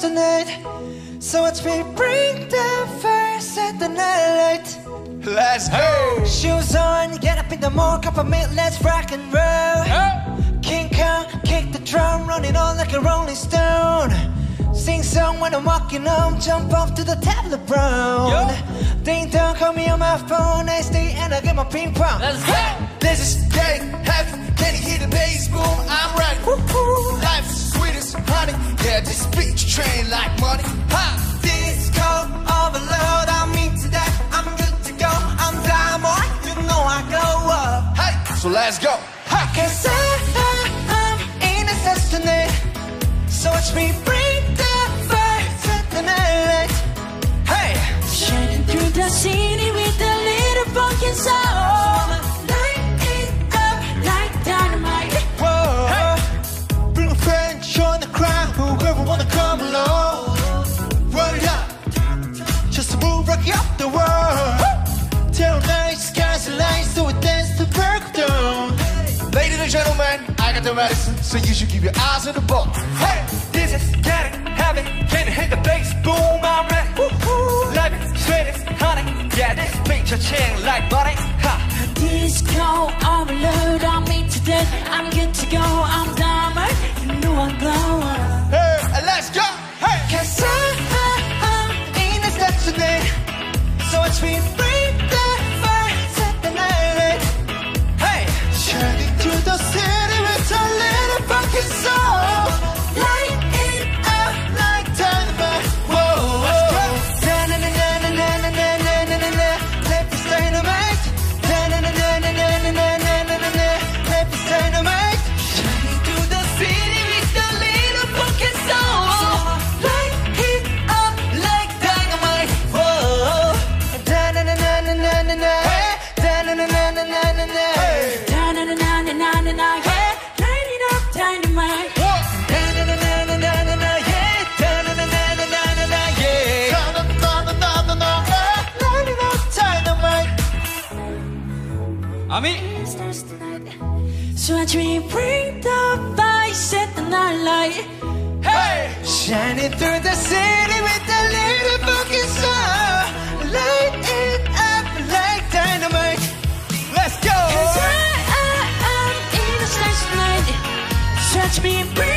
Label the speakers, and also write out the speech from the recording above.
Speaker 1: tonight. So watch me bring the fire, set the night light.
Speaker 2: Let's go!
Speaker 1: Shoes on, get up in the morning, cup of milk, let's rock and roll. King Kong, kick the drum, running on like a rolling stone. Sing song when I'm walking home, jump off to the top LeBron. Ding dong, call me on my phone, I stay and I get my ping pong.
Speaker 2: Let's go! Yeah, this beat train like money. Ha!
Speaker 1: Disco overload, I'm into that. I'm good to go. I'm diamond, you know I go up.
Speaker 2: Hey, so let's go. Ha!
Speaker 1: Cause I, I'm in a destiny. So watch me bring the fire, set the night. Hey,
Speaker 3: Shining through the city with a little funky soul.
Speaker 2: Got the medicine, so you should keep your eyes on the ball. Hey, this is getting heavy. Can you hit the bass? Boom, I'm ready. Woo-hoo. Life is sweet as honey. Yeah, this beat chain like money. Ha!
Speaker 3: Disco overload, I'm into that. I'm good to
Speaker 1: tonight. So watch me bring the fire, set the night light. Hey. Shining through the city
Speaker 3: watch me
Speaker 1: breathe.